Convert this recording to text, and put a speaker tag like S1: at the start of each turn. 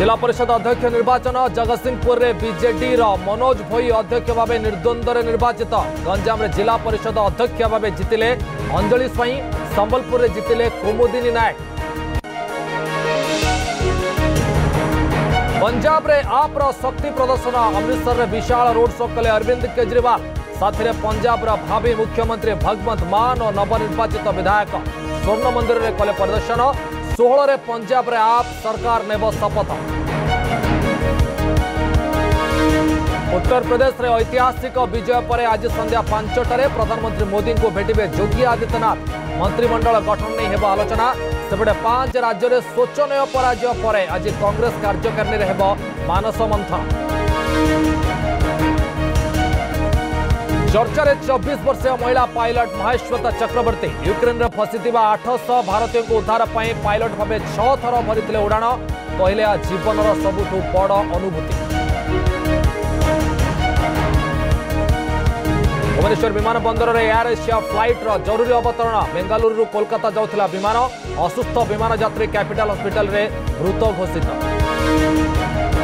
S1: जिला परिषद अध्यक्ष निर्वाचन सिंहपुर में बीजेडी मनोज भई अध्यक्ष भाव निर्द्वंद्व निर्वाचित गंजाम जिला परिषद अध्यक्ष भाव जीति अंजलि स्वई संबलपुर जीति कुमुदिनी नायक पंजाब में आप शक्ति प्रदर्शन अमृतसर में विशाल रोड शो कले अरविंद केजरीवाल साथ में पंजाब भावी मुख्यमंत्री भगवंत मान और नवनिर्वाचित विधायक स्वर्ण मंदिर में कले प्रदर्शन षोह पंजाब रे आप सरकार नेब शपथ उत्तर प्रदेश में ऐतिहासिक विजय पर आज संध्या पांचटे प्रधानमंत्री मोदी को भेटे योगी आदित्यनाथ मंत्रिमंडल गठन नहीं होब आलोचना सेपटे पांच राज्य में शोचनय पराजय पर आज कांग्रेस कार्यकारिणी होब मानस मंथन ଚର୍ଚ୍ଚାରେ ଚବିଶ ବର୍ଷୀୟ ମହିଳା ପାଇଲଟ ମହେଶ୍ୱତା ଚକ୍ରବର୍ତ୍ତୀ ୟୁକ୍ରେନ୍ରେ ଫସିଥିବା ଆଠଶହ ଭାରତୀୟଙ୍କୁ ଉଦ୍ଧାର ପାଇଁ ପାଇଲଟ ଭାବେ ଛଅ ଥର ଭରିଥିଲେ ଉଡ଼ାଣ କହିଲେ ଏହା ଜୀବନର ସବୁଠୁ ବଡ଼ ଅନୁଭୂତି ଭୁବନେଶ୍ୱର ବିମାନ ବନ୍ଦରରେ ଏୟାର ଏସିଆ ଫ୍ଲାଇଟ୍ର ଜରୁରୀ ଅବତରଣ ବେଙ୍ଗାଲୁରୁରୁ କୋଲକାତା ଯାଉଥିଲା ବିମାନ ଅସୁସ୍ଥ ବିମାନ ଯାତ୍ରୀ କ୍ୟାପିଟାଲ ହସ୍ପିଟାଲରେ ମୃତ ଘୋଷିତ